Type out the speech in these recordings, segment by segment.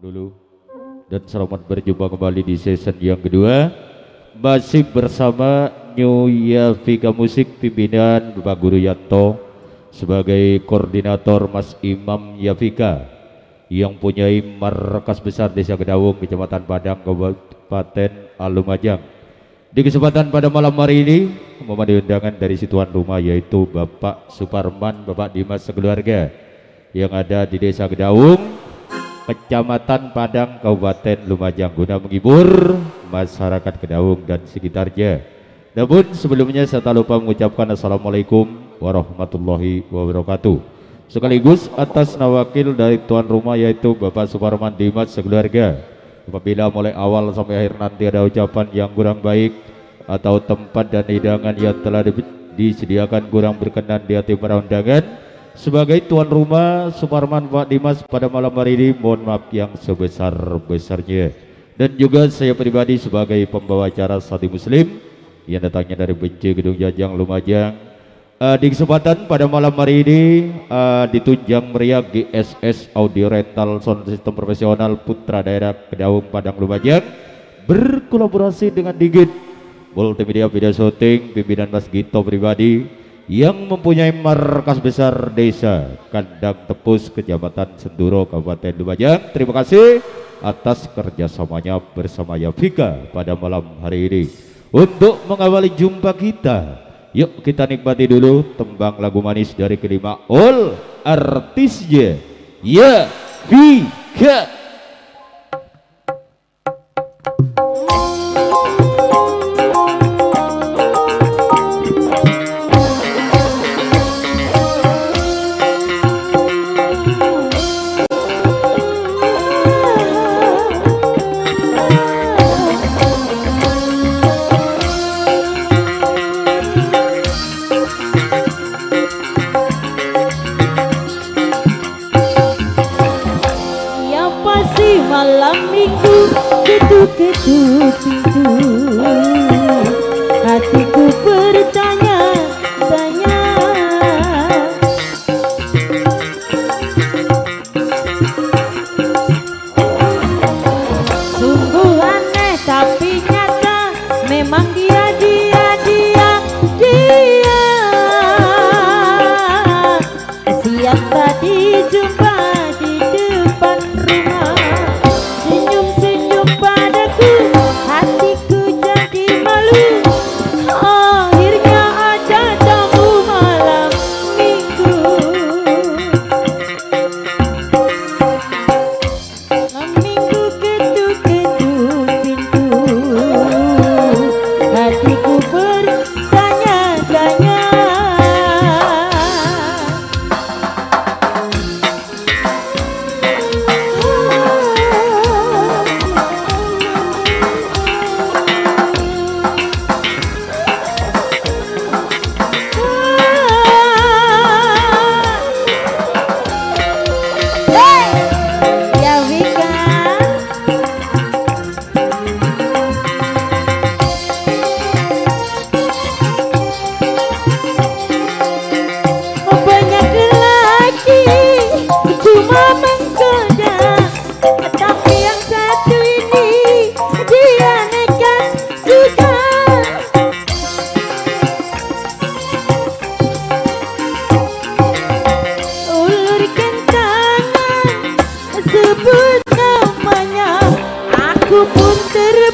dulu. Dan selamat berjumpa kembali di season yang kedua. Masih bersama New Yafika Musik pimpinan Bapak Guru Yanto sebagai koordinator Mas Imam Yafika yang punya markas besar Desa Kedawung Kecamatan Padang Kabupaten Alumajang. Di kesempatan pada malam hari ini memenuhi undangan dari situan rumah yaitu Bapak Suparman Bapak Dimas sekeluarga yang ada di Desa Kedawung Kecamatan Padang Kabupaten Lumajang guna menghibur masyarakat Kedaung dan sekitarnya. Namun sebelumnya saya tak lupa mengucapkan Assalamualaikum warahmatullahi wabarakatuh. Sekaligus atas nawakil dari tuan rumah yaitu Bapak Suparman Dimas sekeluarga. Apabila mulai awal sampai akhir nanti ada ucapan yang kurang baik atau tempat dan hidangan yang telah disediakan kurang berkenan di hati para undangan, sebagai tuan rumah Suparman Pak Dimas pada malam hari ini mohon maaf yang sebesar-besarnya. Dan juga saya pribadi sebagai pembawa acara Sati Muslim yang datangnya dari Benci Gedung Jajang Lumajang. Uh, di kesempatan pada malam hari ini uh, ditunjang meriah GSS Audio Rental Sound System Profesional Putra Daerah Kedaung Padang Lumajang. Berkolaborasi dengan Digit Multimedia Video Shooting pimpinan Mas Gito pribadi yang mempunyai markas besar desa Kandang Tepus Kecamatan Senduro Kabupaten Lumajang. Terima kasih atas kerjasamanya bersama Yafika pada malam hari ini. Untuk mengawali jumpa kita, yuk kita nikmati dulu tembang lagu manis dari kelima all artisnya Yafika. tutti tutti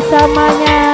dikit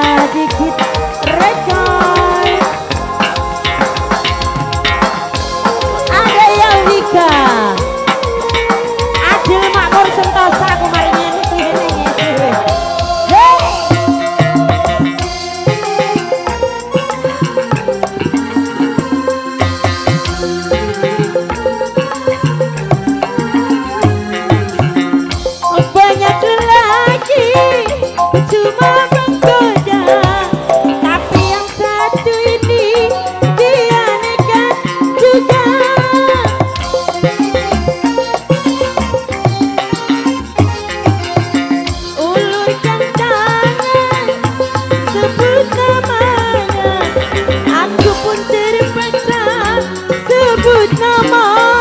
sebut nama